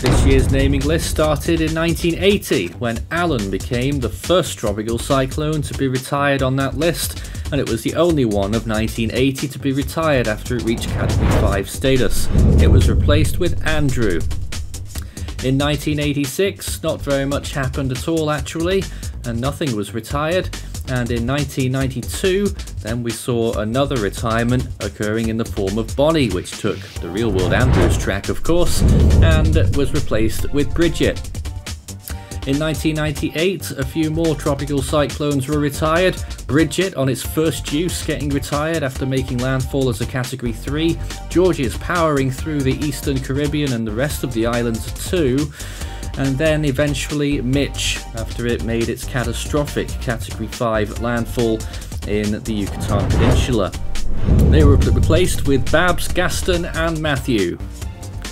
This year's naming list started in 1980 when Allen became the first tropical cyclone to be retired on that list, and it was the only one of 1980 to be retired after it reached Category 5 status. It was replaced with Andrew. In 1986, not very much happened at all actually, and nothing was retired and in 1992 then we saw another retirement occurring in the form of Bonnie which took the real world Andrews track of course and was replaced with Bridget. In 1998 a few more tropical cyclones were retired, Bridget on its first use getting retired after making landfall as a category 3, Georges powering through the eastern Caribbean and the rest of the islands too, and then eventually Mitch after it made its catastrophic Category 5 landfall in the Yucatan Peninsula. They were replaced with Babs, Gaston, and Matthew.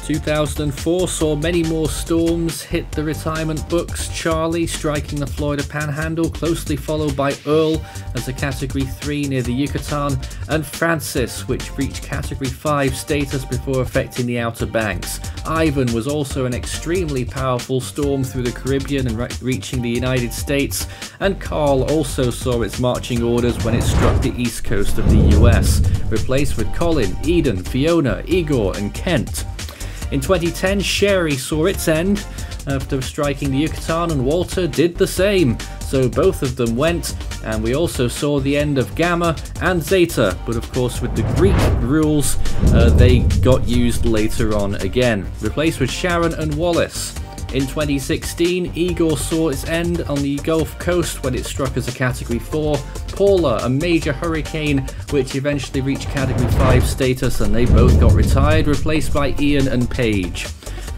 2004 saw many more storms hit the retirement books, Charley striking the Florida Panhandle, closely followed by Earl as a Category 3 near the Yucatan, and Frances, which reached Category 5 status before affecting the Outer Banks. Ivan was also an extremely powerful storm through the Caribbean and re reaching the United States, and Karl also saw its marching orders when it struck the east coast of the US, replaced with Colin, Eden, Fiona, Igor, and Kent. In 2010, Sherry saw its end after striking the Yucatan, and Walter did the same. So both of them went, and we also saw the end of Gamma and Zeta, but of course, with the Greek rules, uh, they got used later on again, replaced with Sharon and Wallace. In 2016, Igor saw its end on the Gulf Coast when it struck as a Category 4. Paula, a major hurricane, which eventually reached Category 5 status, and they both got retired, replaced by Ian and Paige.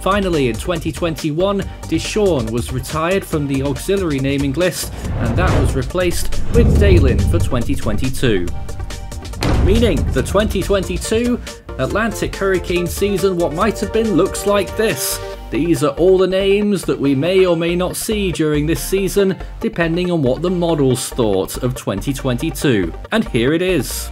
Finally, in 2021, Deshawn was retired from the auxiliary naming list, and that was replaced with Dalen for 2022. Meaning, the 2022 Atlantic hurricane season, what might have been, looks like this. These are all the names that we may or may not see during this season, depending on what the models thought of 2022. And here it is.